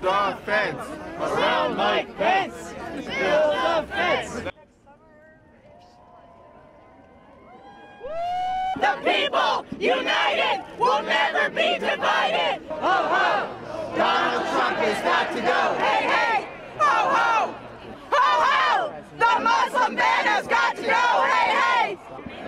The fence. Around Mike Pence. Build a fence. The people united will be divided. Ho ho! Donald Trump has got to go. Hey hey! Ho ho! Ho ho! The Muslim ban has got to go. Hey hey!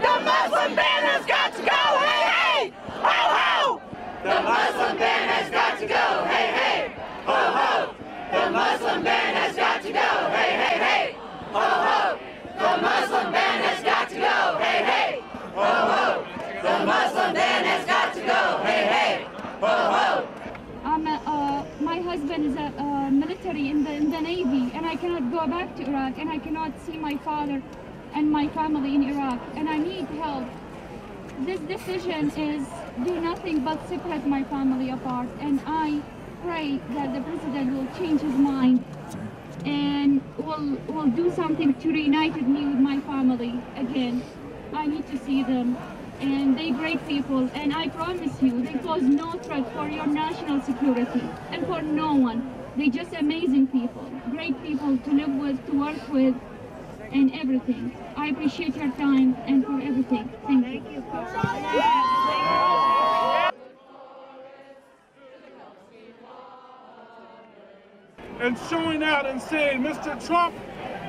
The Muslim ban has got to go. Hey hey! Ho ho! The Muslim ban has got to go. Hey hey! Ho ho! The Muslim ban has got to go. Hey hey hey! Ho ho! The Muslim ban has got to go. Hey hey! Ho ho! The Muslim ban has got to go. Hey hey! Ho ho! I'm a, uh, my husband is a uh, military in the in the navy, and I cannot go back to Iraq, and I cannot see my father and my family in Iraq, and I need help. This decision is do nothing but separate my family apart, and I pray that the president will change his mind and will will do something to reunite me with my family again. I need to see them. And they're great people, and I promise you, they pose no threat for your national security and for no one. They're just amazing people, great people to live with, to work with, and everything. I appreciate your time and for everything. Thank you. and showing out and saying, Mr. Trump,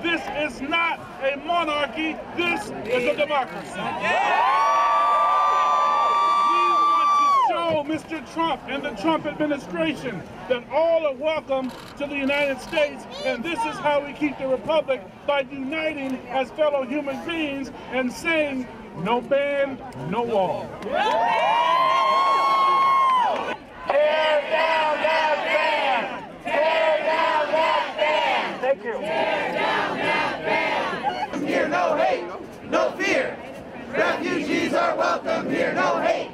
this is not a monarchy, this is a democracy. We Mr. Trump and the Trump administration that all are welcome to the United States, and this is how we keep the republic by uniting as fellow human beings and saying, no ban, no wall. Tear down that ban! Tear down that ban! Thank you. Tear down that ban! Here, no hate, no fear. Refugees are welcome here, no hate.